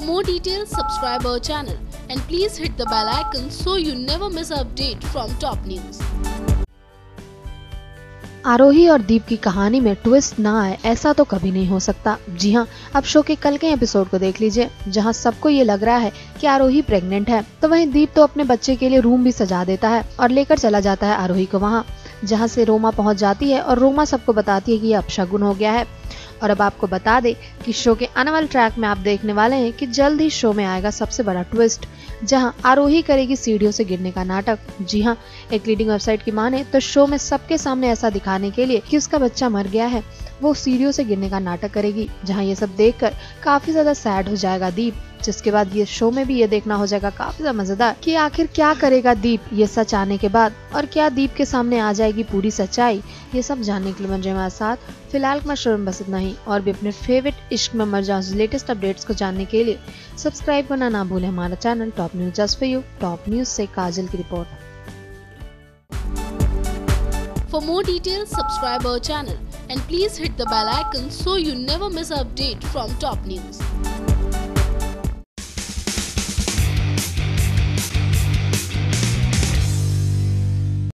more details, subscribe our channel and please hit the bell icon so you never miss an update from top news. आरोही और दीप की कहानी में twist ना आए ऐसा तो कभी नहीं हो सकता। जी हाँ अब शो के कल के एपिसोड को देख लीजिए जहाँ सबको ये लग रहा है कि आरोही प्रेग्नेंट है। तो वहीं दीप तो अपने बच्चे के लिए रूम भी सजा देता है और लेकर चला जाता है आरोही को वहाँ जहाँ से रोमा पहुँच जाती है और रोमा सबको बताती है कि ये अपशगुन हो गया है। और अब आपको बता दे कि शो के आने वाले ट्रैक में आप देखने वाले हैं कि जल्द ही शो में आएगा सबसे बड़ा ट्विस्ट जहाँ आरोही करेगी सीढ़ियों से गिरने का नाटक। जी हाँ एक लीडिंग वेबसाइट की माने तो शो में सबके सामने ऐसा दिखाने के लिए कि उसका बच्चा मर गया है, वो सीढ़ियों से गिरने का नाटक करेगी, जहाँ ये सब देखकर काफ़ी ज़्यादा सैड हो जाएगा दीप। जिसके बाद ये शो में भी ये देखना हो जाएगा काफ़ी मज़ेदार कि आखिर क्या करेगा दीप ये सच आने के बाद और क्या दीप के सामने आ जाएगी पूरी सच्चाई ये सब जानने के लिए बन जाए साथ। फ़िलहाल मैं शो में बस इतना ही और भी अपने फेवरेट इश्क में मर जाऊँ लेटेस्ट अपडेट्स को जानने के लिए सब्सक्राइब करना ना भूले हमारा channel top news just for you top news से काजल की report For more details, subscribe our channel and please hit the bell icon so you never miss an update from top news.